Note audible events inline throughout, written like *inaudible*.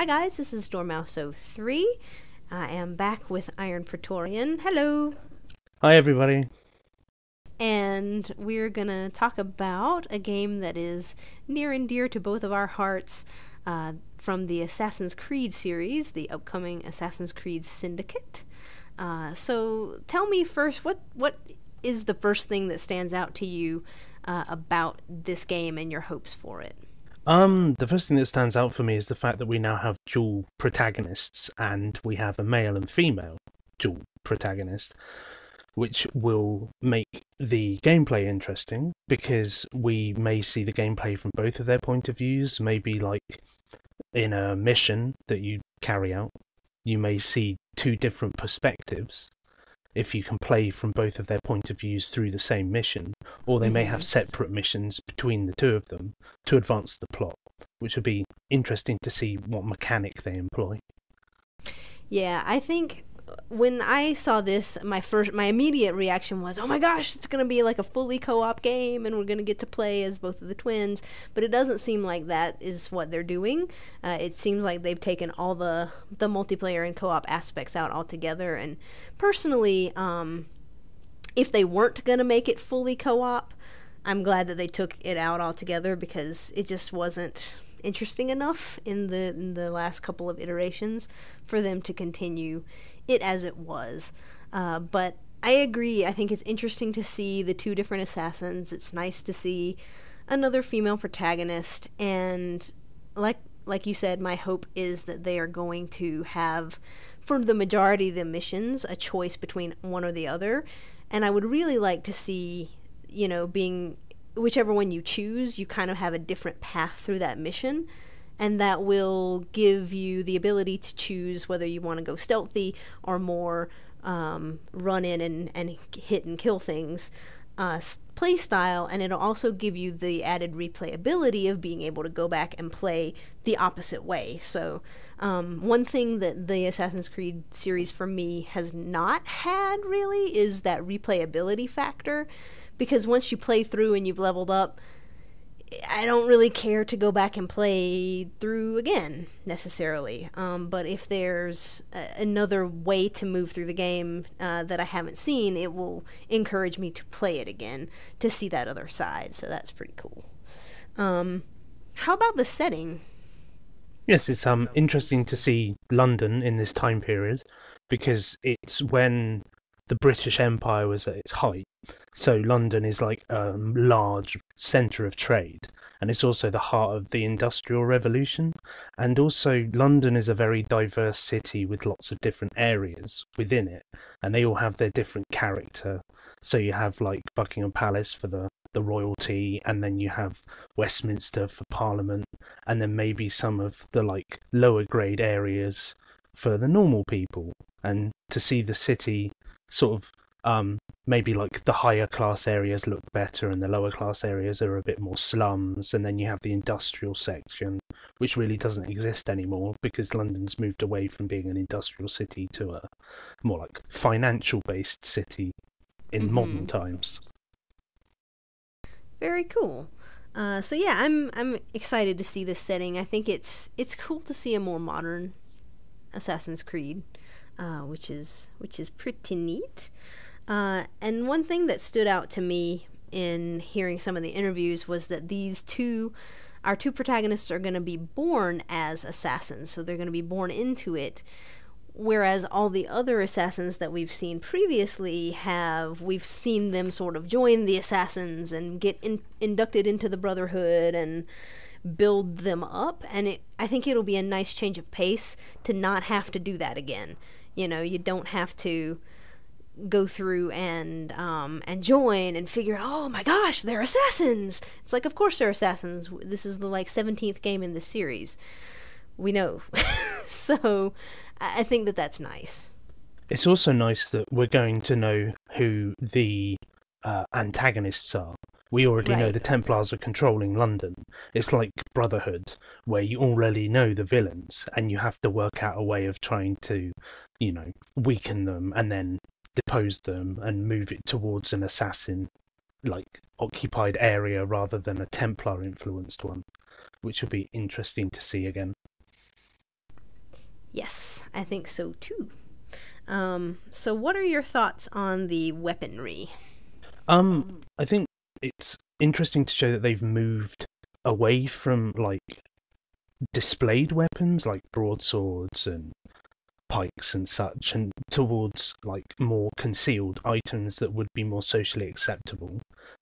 Hi guys, this is Dormouse03. I am back with Iron Praetorian. Hello. Hi everybody. And we're gonna talk about a game that is near and dear to both of our hearts uh, from the Assassin's Creed series, the upcoming Assassin's Creed Syndicate. Uh, so tell me first, what what is the first thing that stands out to you uh, about this game and your hopes for it? Um, the first thing that stands out for me is the fact that we now have dual protagonists and we have a male and female dual protagonist, which will make the gameplay interesting because we may see the gameplay from both of their point of views. Maybe like in a mission that you carry out, you may see two different perspectives if you can play from both of their point of views through the same mission, or they may have mm-hmm. separate missions between the two of them to advance the plot, which would be interesting to see what mechanic they employ. Yeah, I think when I saw this, my first, my immediate reaction was, "Oh my gosh, it's gonna be like a fully co-op game, and we're gonna get to play as both of the twins." But it doesn't seem like that is what they're doing. Uh, it seems like they've taken all the the multiplayer and co-op aspects out altogether. And personally, um, if they weren't gonna make it fully co-op, I'm glad that they took it out altogether because it just wasn't interesting enough in the in the last couple of iterations for them to continue it as it was. Uh, but I agree. I think it's interesting to see the two different assassins. It's nice to see another female protagonist, and like like you said, my hope is that they are going to have, for the majority of the missions, a choice between one or the other. And I would really like to see, you know, being whichever one you choose, you kind of have a different path through that mission and that will give you the ability to choose whether you want to go stealthy or more um, run in and, and hit and kill things uh, play style, and it'll also give you the added replayability of being able to go back and play the opposite way. So, um, one thing that the Assassin's Creed series for me has not had really is that replayability factor, because once you play through and you've leveled up, I don't really care to go back and play through again necessarily. Um, but if there's a- another way to move through the game uh, that I haven't seen, it will encourage me to play it again to see that other side. So that's pretty cool. Um, how about the setting? Yes, it's um interesting to see London in this time period because it's when the British Empire was at its height. So London is like a large centre of trade, and it's also the heart of the Industrial Revolution. And also, London is a very diverse city with lots of different areas within it, and they all have their different character. So you have like Buckingham Palace for the the royalty, and then you have Westminster for Parliament, and then maybe some of the like lower grade areas for the normal people. And to see the city sort of um, maybe like the higher class areas look better and the lower class areas are a bit more slums and then you have the industrial section which really doesn't exist anymore because london's moved away from being an industrial city to a more like financial based city in Mhm. modern times Very cool. Uh, so yeah, I'm I'm excited to see this setting. I think it's it's cool to see a more modern Assassin's Creed, uh, which is which is pretty neat. Uh, and one thing that stood out to me in hearing some of the interviews was that these two, our two protagonists, are going to be born as assassins. So they're going to be born into it. Whereas all the other assassins that we've seen previously have, we've seen them sort of join the assassins and get in, inducted into the Brotherhood and build them up. And it, I think it'll be a nice change of pace to not have to do that again. You know, you don't have to go through and um, and join and figure oh my gosh, they're assassins. It's like, of course they're assassins. This is the like seventeenth game in the series. We know, *laughs* so I I think that that's nice. it's also nice that we're going to know who the uh, antagonists are we already know the templars are controlling london it's like brotherhood where you already know the villains and you have to work out a way of trying to you know weaken them and then depose them and move it towards an assassin like occupied area rather than a templar influenced one which will be interesting to see again Yes, I think so too. Um, so, what are your thoughts on the weaponry? Um, I think it's interesting to show that they've moved away from like displayed weapons like broadswords and pikes and such, and towards like more concealed items that would be more socially acceptable,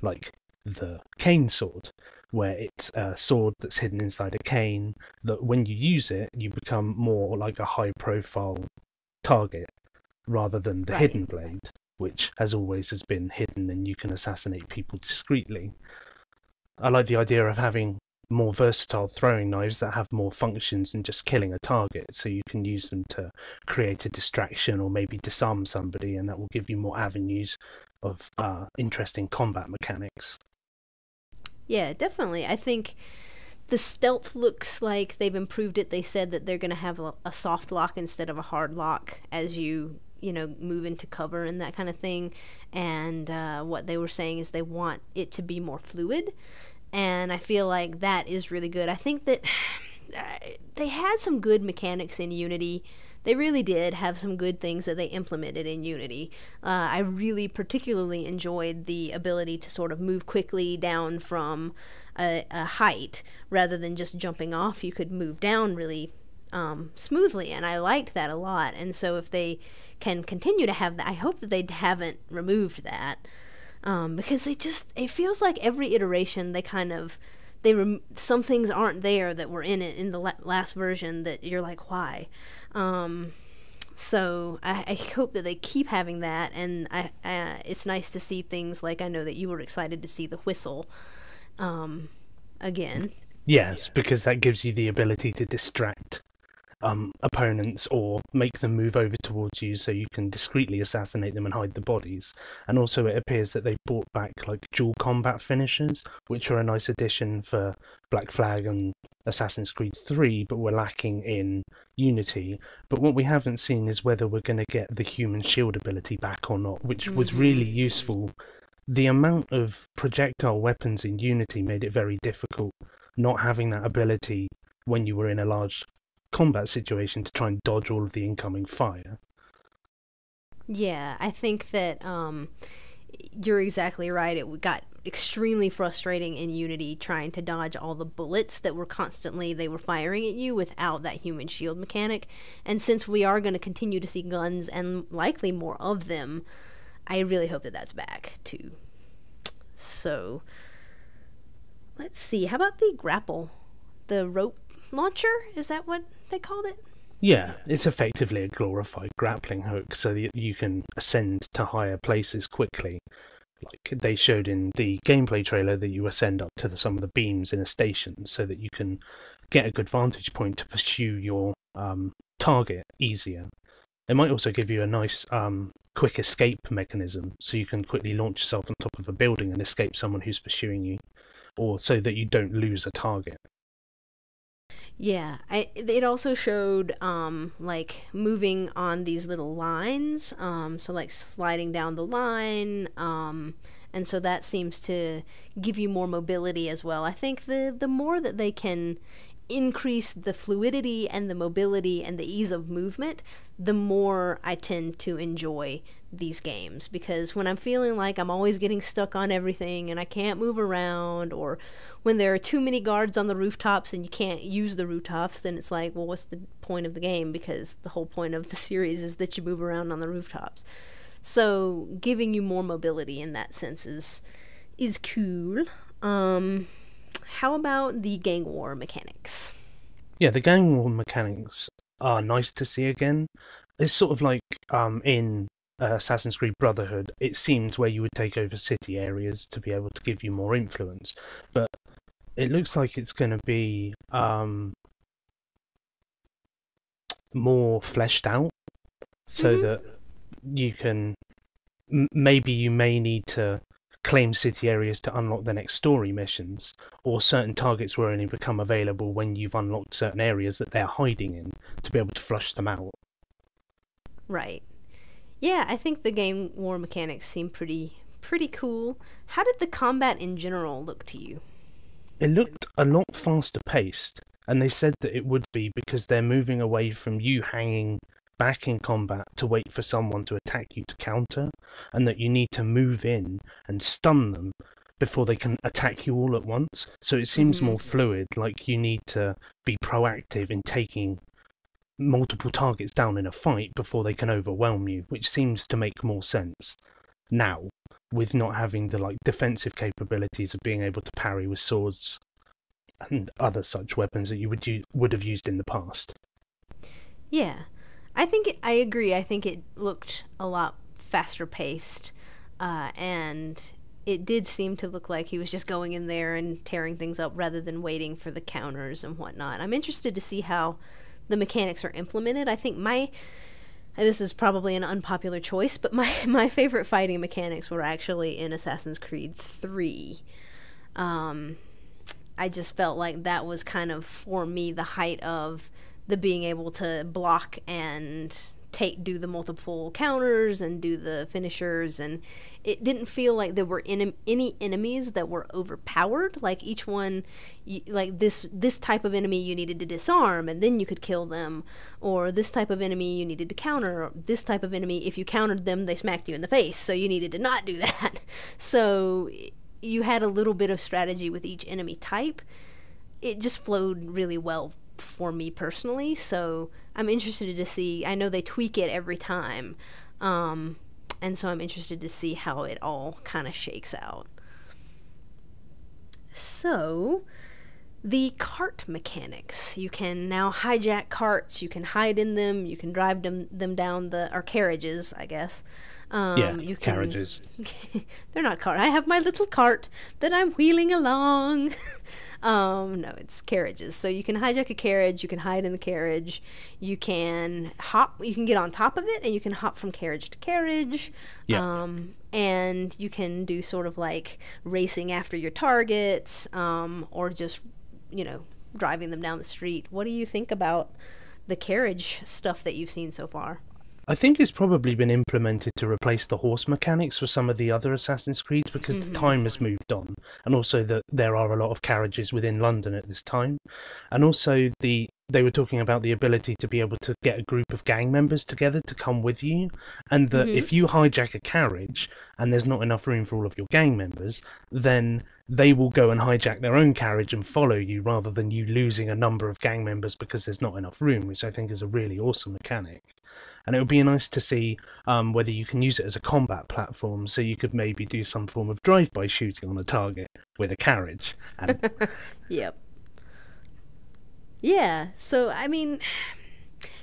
like the cane sword, where it's a sword that's hidden inside a cane. That when you use it, you become more like a high profile target rather than the right. hidden blade, which as always has been hidden and you can assassinate people discreetly. I like the idea of having more versatile throwing knives that have more functions than just killing a target. So you can use them to create a distraction or maybe disarm somebody, and that will give you more avenues of uh, interesting combat mechanics. Yeah, definitely. I think the stealth looks like they've improved it. They said that they're going to have a, a, soft lock instead of a hard lock as you you know move into cover and that kind of thing. And uh, what they were saying is they want it to be more fluid and I feel like that is really good. I think that *sighs* they had some good mechanics in Unity. They really did have some good things that they implemented in Unity. Uh, I really particularly enjoyed the ability to sort of move quickly down from a, a height rather than just jumping off. You could move down really um, smoothly, and I liked that a lot. And so, if they can continue to have that, I hope that they haven't removed that um, because they just it feels like every iteration they kind of they rem- some things aren't there that were in it in the la- last version that you're like why? Um, so I, I, hope that they keep having that and I, it's nice to see things like i know that you were excited to see the whistle um, again. Yes because that gives you the ability to distract um, opponents or make them move over towards you so you can discreetly assassinate them and hide the bodies. And also, it appears that they brought back like dual combat finishers, which are a nice addition for Black Flag and Assassin's Creed 3, but we're lacking in Unity. But what we haven't seen is whether we're going to get the human shield ability back or not, which was really mm-hmm. useful. The amount of projectile weapons in Unity made it very difficult not having that ability when you were in a large combat situation to try and dodge all of the incoming fire. Yeah, I think that um, you're exactly right. It got extremely frustrating in Unity trying to dodge all the bullets that were constantly they were firing at you without that human shield mechanic. And since we are going to continue to see guns and likely more of them, I really hope that that's back too. So, let's see. How about the grapple? The rope launcher? Is that what they called it? Yeah, it's effectively a glorified grappling hook so that you can ascend to higher places quickly. Like they showed in the gameplay trailer that you ascend up to the, some of the beams in a station so that you can get a good vantage point to pursue your um, target easier. It might also give you a nice um, quick escape mechanism so you can quickly launch yourself on top of a building and escape someone who's pursuing you, or so that you don't lose a target. Yeah, I, it also showed um, like moving on these little lines, um, so like sliding down the line, um, and so that seems to give you more mobility as well. I think the the more that they can increase the fluidity and the mobility and the ease of movement, the more I tend to enjoy these games because when I'm feeling like I'm always getting stuck on everything and I can't move around or when there are too many guards on the rooftops and you can't use the rooftops, then it's like, well, what's the point of the game? Because the whole point of the *laughs* series is that you move around on the rooftops. So giving you more mobility in that sense is is cool. Um, how about the gang war mechanics? Yeah, the gang war mechanics are nice to see again. It's sort of like um, in uh, Assassin's Creed Brotherhood, it seemed where you would take over city areas to be able to give you more influence. But it looks like it's going to be um, more fleshed out so mm-hmm. that you can m- maybe you may need to claim city areas to unlock the next story missions or certain targets will only become available when you've unlocked certain areas that they're hiding in to be able to flush them out right yeah i think the gang war mechanics seem pretty pretty cool how did the combat in general look to you it looked a lot faster paced and they said that it would be because they're moving away from you hanging back in combat to wait for someone to attack you to counter, and that you need to move in and stun them before they can attack you all at once. So it seems Mhm. more fluid, like you need to be proactive in taking multiple targets down in a fight before they can overwhelm you, which seems to make more sense now with not having the like defensive capabilities of being able to parry with swords and other such weapons that you would u- would have used in the past. Yeah, I think it, I agree. I think it looked a lot faster paced, uh, and it did seem to look like he was just going in there and tearing things up rather than waiting for the counters and whatnot. I'm interested to see how the mechanics are implemented. I think my this is probably an unpopular choice, but my, *laughs* my favorite fighting mechanics were actually in Assassin's Creed 3. Um, I just felt like that was kind of, for me, the height of the being able to block and take do the multiple counters and do the finishers and it didn't feel like there were enem- any enemies that were overpowered. Like each one you, like this this type of enemy you needed to disarm and then you could kill them. Or this type of enemy you needed to counter. Or this type of enemy if you countered them they smacked you in the face. So you needed to not do *laughs* that. So you had a little bit of strategy with each enemy type. It just flowed really well for me personally. So I'm interested to see. I know they tweak it every time, um, and so I'm interested to see how it all kind of shakes out. So. The cart mechanics. You can now hijack carts. You can hide in them. You can drive them them down the or carriages, I guess. Um, yeah, you can, carriages. *laughs* They're not cart. I have my little cart that I'm wheeling along. *laughs* um, no, it's carriages. So you can hijack a carriage. You can hide in the carriage. You can hop. You can get on top of it, and you can hop from carriage to carriage. Yeah. Um, and you can do sort of like racing after your targets, um, or just you know driving them down the street. What do you think about the carriage stuff that you've seen so far? I think it's probably been implemented to replace the horse mechanics for some of the other Assassin's Creeds because Mhm. the time has moved on, and also that there are a lot of carriages within London at this time, and also the they were talking about the ability to be able to get a group of gang members together to come with you, and that Mhm. if you hijack a carriage and there's not enough room for all of your gang members, then they will go and hijack their own carriage and follow you rather than you losing a number of gang members because there's not enough room, which I think is a really awesome mechanic and it would be nice to see um, whether you can use it as a combat platform so you could maybe do some form of drive-by shooting on a target with a carriage and *laughs* Yep. Yeah. So I mean,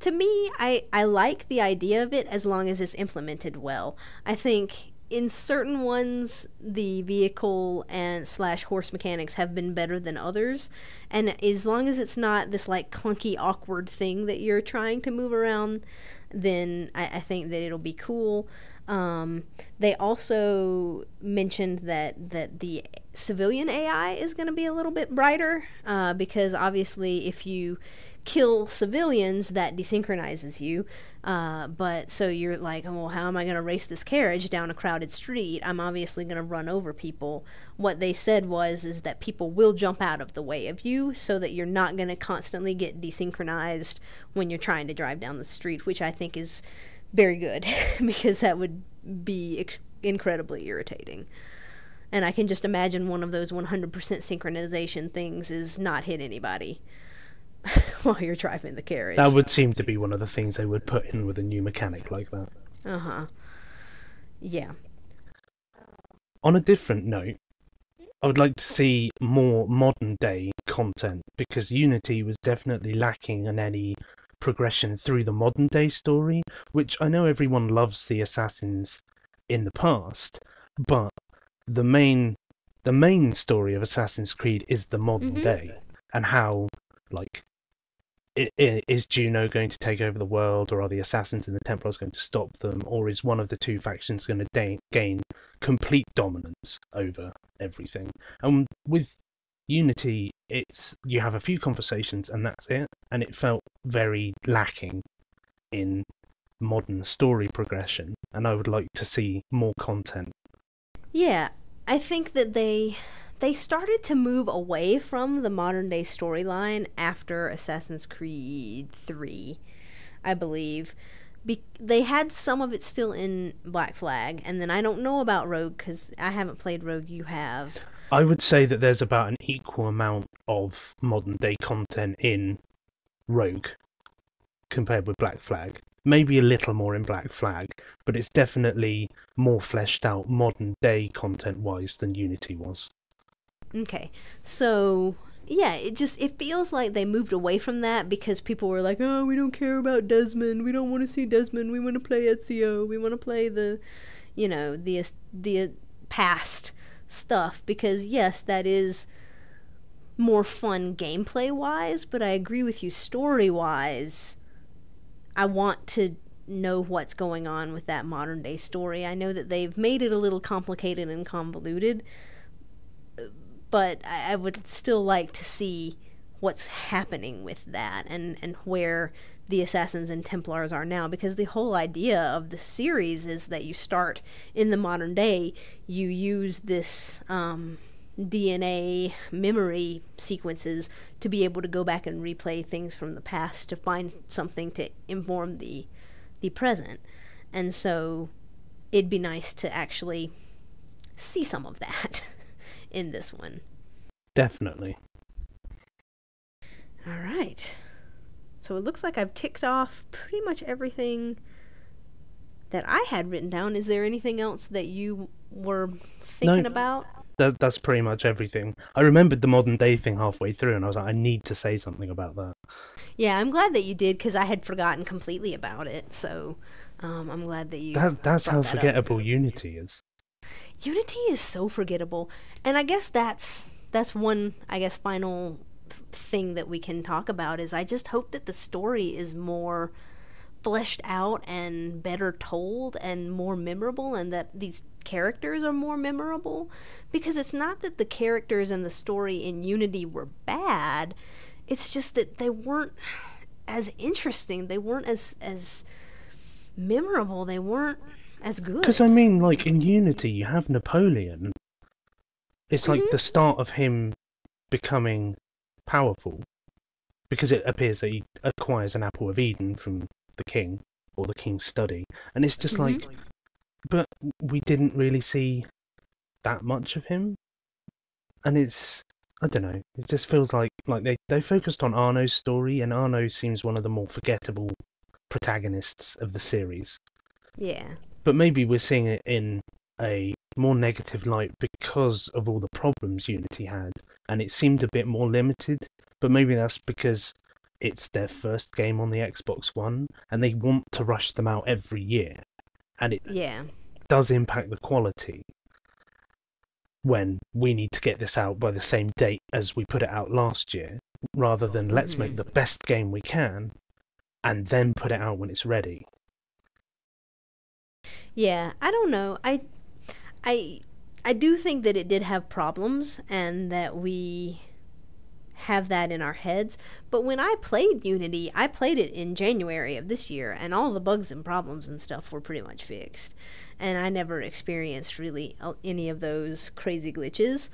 to me, I I like the idea of it as long as it's implemented well. I think in certain ones the vehicle and slash horse mechanics have been better than others and as long as it's not this like clunky awkward thing that you're trying to move around then i, I think that it'll be cool. Um, they also mentioned that that the civilian ai is going to be a little bit brighter uh, because obviously if you kill civilians that desynchronizes you. Uh, but so you're like oh, well how am i going to race this carriage down a crowded street? I'm obviously going to run over people. What they said was is that people will jump out of the way of you so that you're not going to constantly get desynchronized when you're trying to drive down the street which i think is very good *laughs* because that would be incredibly irritating. And i can just imagine one of those 100% synchronization things is not hit anybody *laughs* while you're driving the carriage. that would seem to be one of the things they would put in with a new mechanic like that Uh huh. Yeah. on a different note i would like to see more modern day content because unity was definitely lacking in any progression through the modern day story which i know everyone loves the assassins in the past but the main the main story of assassin's creed is the modern Mhm. day and how like is Juno going to take over the world, or are the assassins and the Templars going to stop them, or is one of the two factions going to da- gain complete dominance over everything? And with Unity, it's you have a few conversations and that's it, and it felt very lacking in modern story progression. And I would like to see more content. Yeah. I think that they they started to move away from the modern day storyline after Assassin's Creed 3, I believe. Be- they had some of it still in Black Flag, and then I don't know about Rogue because I haven't played Rogue. You have. I would say that there's about an equal amount of modern day content in Rogue compared with Black Flag. Maybe a little more in Black Flag, but it's definitely more fleshed out modern day content wise than Unity was. Okay. So, yeah, it just it feels like they moved away from that because people were like, "Oh, we don't care about Desmond. We don't want to see Desmond. We want to play Ezio. We want to play the, you know, the the past stuff because yes, that is more fun gameplay wise, but I agree with you story wise. I want to know what's going on with that modern day story. I know that they've made it a little complicated and convoluted, but I, I would still like to see what's happening with that and, and where the assassins and templars are now because the whole idea of the series is that you start in the modern day you use this um, dna memory sequences to be able to go back and replay things from the past to find something to inform the the present. And so it'd be nice to actually see some of that *laughs* in this one. Definitely. All right. So it looks like I've ticked off pretty much everything that I had written down. Is there anything else that you were thinking No. about? That, that's pretty much everything. I remembered the modern day thing halfway through, and I was like, I need to say something about that. Yeah, I'm glad that you did because I had forgotten completely about it. So um, I'm glad that you. That that's how that up. forgettable Unity is. Unity is so forgettable, and I guess that's that's one I guess final thing that we can talk about is I just hope that the story is more fleshed out and better told and more memorable and that these characters are more memorable. Because it's not that the characters and the story in Unity were bad. It's just that they weren't as interesting. They weren't as as memorable. They weren't as good Because I mean, like in Unity, you have Napoleon. It's like Mhm. the start of him becoming powerful, because it appears that he acquires an apple of Eden from the king or the king's study, and it's just Mhm. like, but we didn't really see that much of him, and it's I don't know. It just feels like like they they focused on Arno's story, and Arno seems one of the more forgettable protagonists of the series yeah but maybe we're seeing it in a more negative light because of all the problems Unity had, and it seemed a bit more limited. But maybe that's because it's their first game on the Xbox One, and they want to rush them out every year, and it yeah does impact the quality. When we need to get this out by the same date as we put it out last year, rather than let's make Mhm. the best game we can, and then put it out when it's ready. Yeah, I don't know. I I I do think that it did have problems and that we have that in our heads. But when I played Unity, I played it in January of this year and all the bugs and problems and stuff were pretty much fixed. And I never experienced really any of those crazy glitches.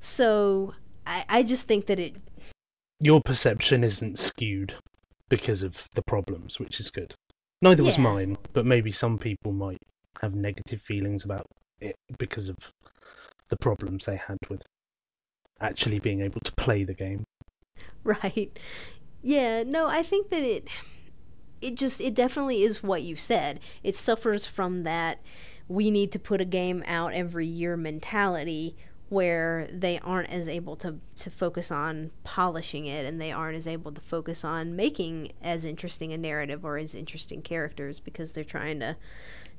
So I, I just think that it your perception isn't skewed because of the problems, which is good. Neither was mine, but maybe some people might have negative feelings about it because of the problems they had with actually being able to play the game. Right. Yeah, no, I think that it it just it definitely is what you said. It suffers from that we need to put a game out every year mentality where they aren't as able to to focus on polishing it and they aren't as able to focus on making as interesting a narrative or as interesting characters because they're trying to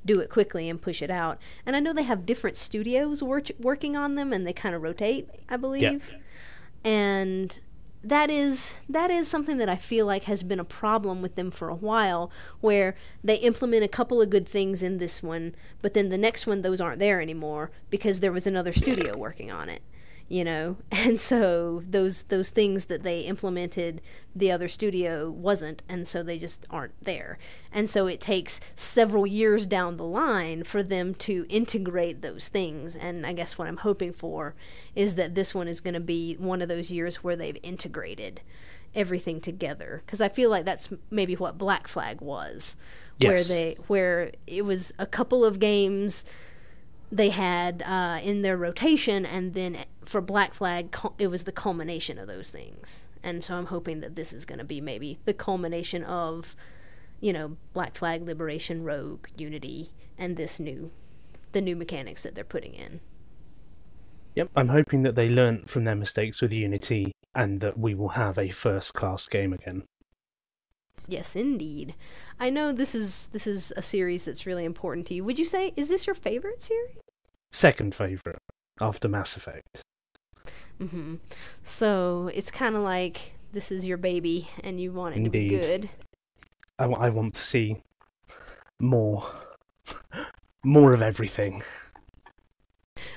do it quickly and push it out. And I know they have different studios work, working on them and they kind of rotate, I believe Yeah. and that is that is something that I feel like has been a problem with them for a while where they implement a couple of good things in this one but then the next one those aren't there anymore because there was another studio working on it you know? *laughs* And so those those things that they implemented the other studio wasn't and so they just aren't there. And so it takes several years down the line for them to integrate those things. And i guess what i'm hoping for is that this one is going to be one of those years where they've integrated everything together. Because i feel like that's maybe what black flag was yes. where they where it was a couple of games they had uh, in their rotation, and then for Black Flag, it was the culmination of those things. And so I'm hoping that this is going to be maybe the culmination of, you know, Black Flag, Liberation, Rogue, Unity, and this new, the new mechanics that they're putting in. Yep, I'm hoping that they learn from their mistakes with Unity and that we will have a first class game again. Yes, indeed. I know this is this is a series that's really important to you. Would you say is this your favorite series? Second favorite after Mass Effect. Mm-hmm. So it's kind of like this is your baby, and you want it Indeed. to be good. I, I want to see more, more of everything.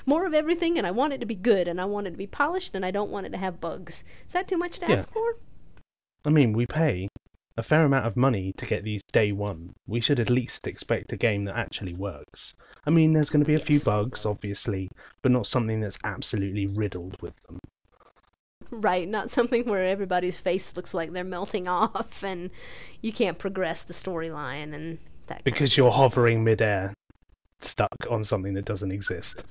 More of everything, and I want it to be good, and I want it to be polished, and I don't want it to have bugs. Is that too much to yeah. ask for? I mean, we pay a fair amount of money to get these day one. We should at least expect a game that actually works. I mean, there's going to be a yes. few bugs, obviously, but not something that's absolutely riddled with them. Right, not something where everybody's face looks like they're melting *laughs* off and you can't progress the storyline and that. Because you're hovering midair, stuck on something that doesn't exist.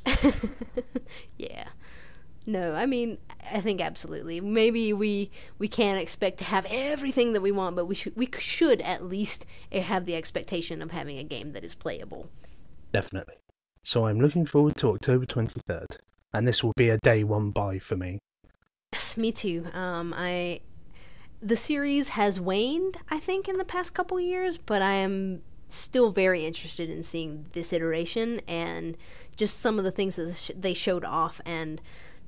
*laughs* yeah. No, I mean, I think absolutely. Maybe we we can't expect to have everything that we want, but we should we should at least have the expectation of having a game that is playable. Definitely. So I'm looking forward to October 23rd, and this will be a day one buy for me. Yes, me too. Um, I the series has waned, I think, in the past couple years, but I am still very interested in seeing this iteration and just some of the things that they showed off and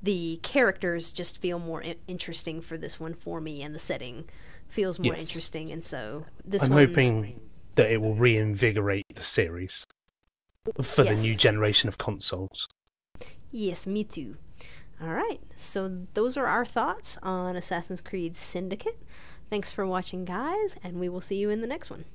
the characters just feel more I- interesting for this one for me, and the setting feels more yes. interesting. And so this I'm one, hoping that it will reinvigorate the series for yes. the new generation of consoles. Yes, me too. All right, so those are our thoughts on Assassin's Creed Syndicate. Thanks for watching, guys, and we will see you in the next one.